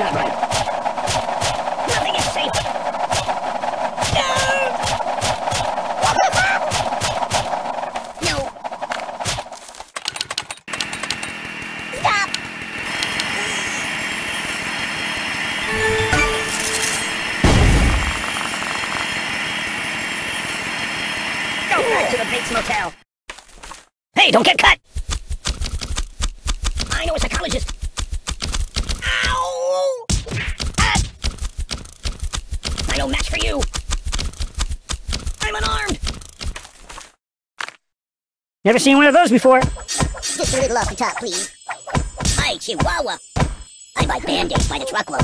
not. Nothing is safe. No! no! Stop! Go back to the Bates Motel. Hey, don't get cut! I know a psychologist. Ow! Ah! I no match for you. I'm unarmed. Never seen one of those before. Just a little off the top, please. Hi, Chihuahua. I buy band-aids by the truckload.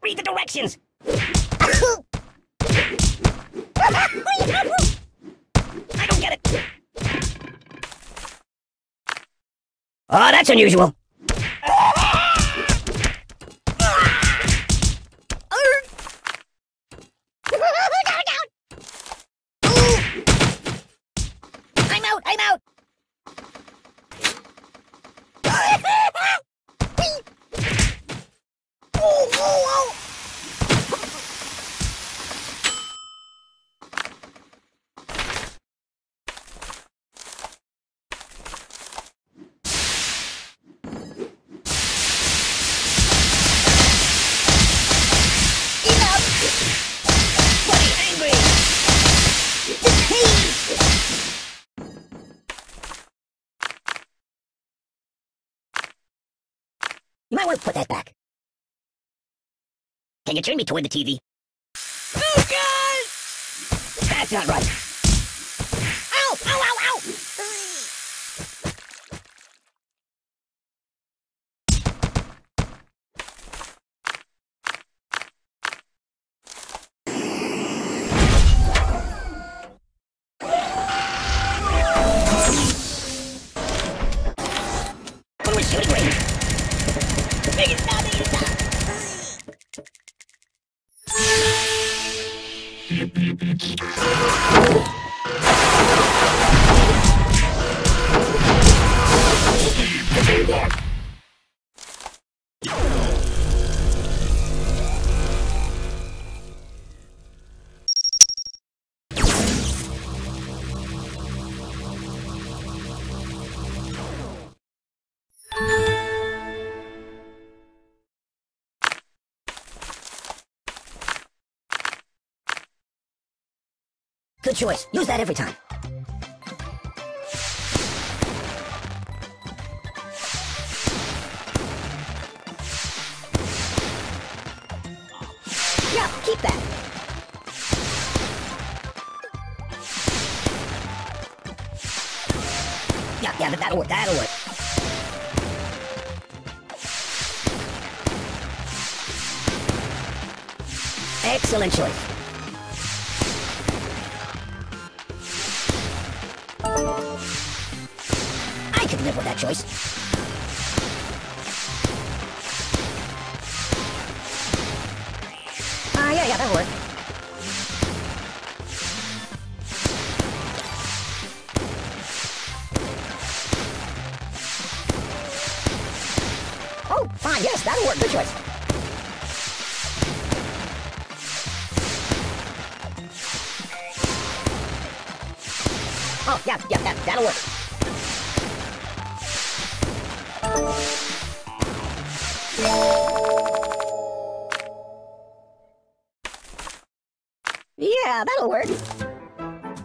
Read the directions. I don't get it. Oh, that's unusual. You might want to put that back. Can you turn me toward the TV? God! That's not right. Steve, Good choice. Use that every time. Yeah, keep that. Yeah, yeah, that'll work, that'll work. Excellent choice. Live with that choice. Ah, yeah, yeah, that'll work. Oh, fine, yes, that'll work. Good choice. Oh, yeah, yeah, that, that'll work. Yeah, that'll work.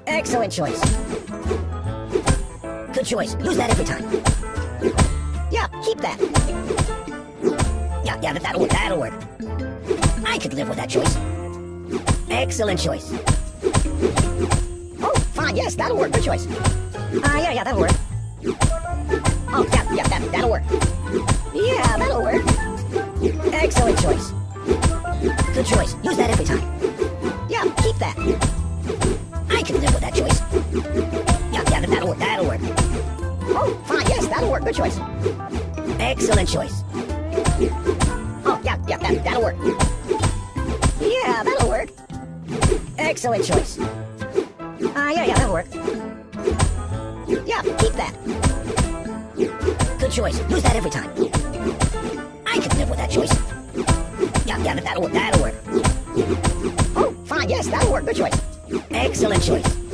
Excellent choice. Good choice. Use that every time. Yeah, keep that. Yeah, yeah, that'll work. That'll work. I could live with that choice. Excellent choice. Oh, fine. Yes, that'll work. Good choice. Ah, uh, yeah, yeah, that'll work. Oh, yeah, yeah, that, that'll work. Yeah, that'll work. Excellent choice. Good choice. Use that every time. Yeah, keep that. I can live with that choice. Yeah, yeah, that'll work. That'll work. Oh, fine. Yes, that'll work. Good choice. Excellent choice. Oh, yeah, yeah, that, that'll work. Yeah, that'll work. Excellent choice. Ah, uh, yeah, yeah, that'll work. Yeah, keep that. Choice. Use that every time. I can live with that choice. Yeah, yeah, that'll work, that'll work. Oh, fine, yes, that'll work. Good choice. Excellent choice.